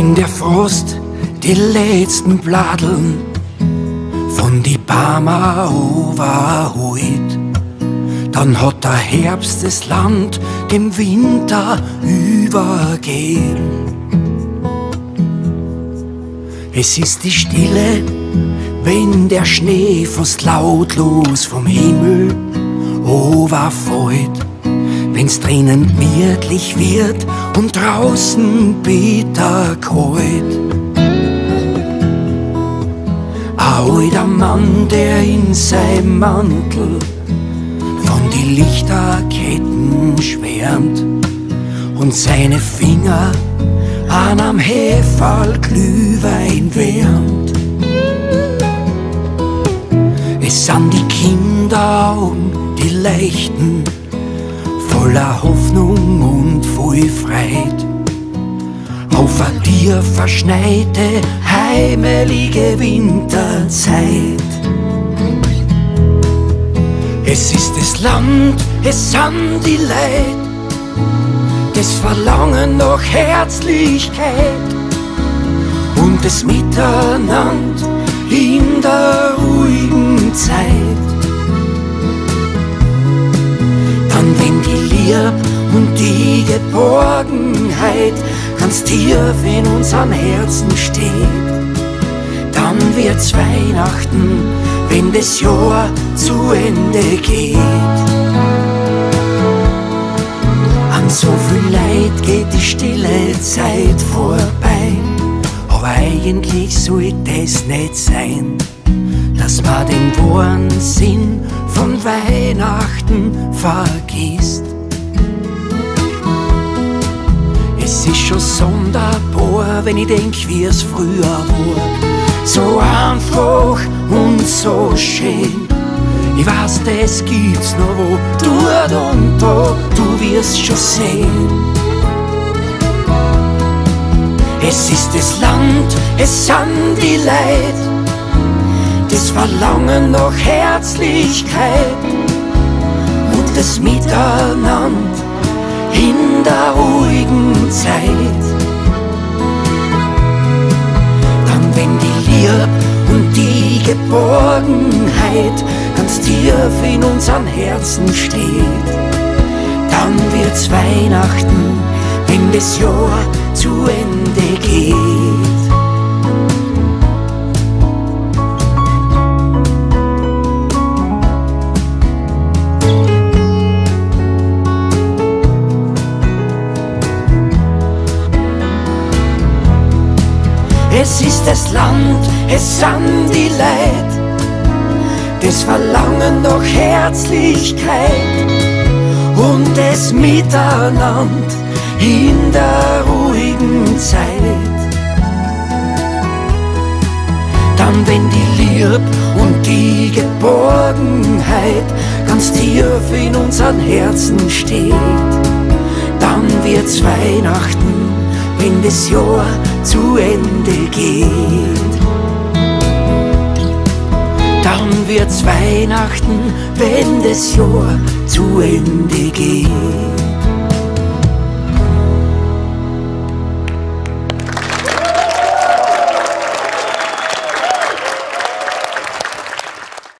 Wenn der Frost die letzten Bladeln von die Barmer overholt, dann hat der Herbst das Land dem Winter übergeben. Es ist die Stille, wenn der Schnee fast lautlos vom Himmel overfällt wenn's drinnen gemütlich wird und draußen bitter kalt. Ein alter Mann, der in seinem Mantel von die Lichterketten schwärmt und seine Finger an am Heferl Glühwein wärmt. Es sind die Kinderaugen, die leichten voller Hoffnung und voll Freit. Auf a dir verschneite, heimelige Winterzeit. Es ist das Land, es sind die Leid, das Verlangen nach Herzlichkeit und das Miteinander in der ruhigen Zeit. Lieb und die Geborgenheit ganz tief in unseren Herzen steht, dann wird's Weihnachten, wenn das Jahr zu Ende geht. An so viel Leid geht die stille Zeit vorbei, aber eigentlich soll das nicht sein, dass man den wahren von Weihnachten vergisst. Es ist schon sonderbar, wenn ich denk, wie es früher war. So einfach und so schön. Ich weiß, das gibt's noch wo, dort und da, du wirst schon sehen. Es ist das Land, es sind die Leid, das Verlangen nach Herzlichkeit und das Miteinander in der ruhigen Zeit. Dann, wenn die Liebe und die Geborgenheit ganz tief in unseren Herzen steht, dann wird's Weihnachten, wenn das Jahr zu Ende geht. Es ist das Land, es sind die Leid, das Verlangen nach Herzlichkeit und das Miteinander in der ruhigen Zeit. Dann, wenn die Lieb und die Geborgenheit ganz tief in unseren Herzen steht, dann wird's Weihnachten, wenn das Jahr zu Ende geht. Dann wird's Weihnachten, wenn das Jahr zu Ende geht.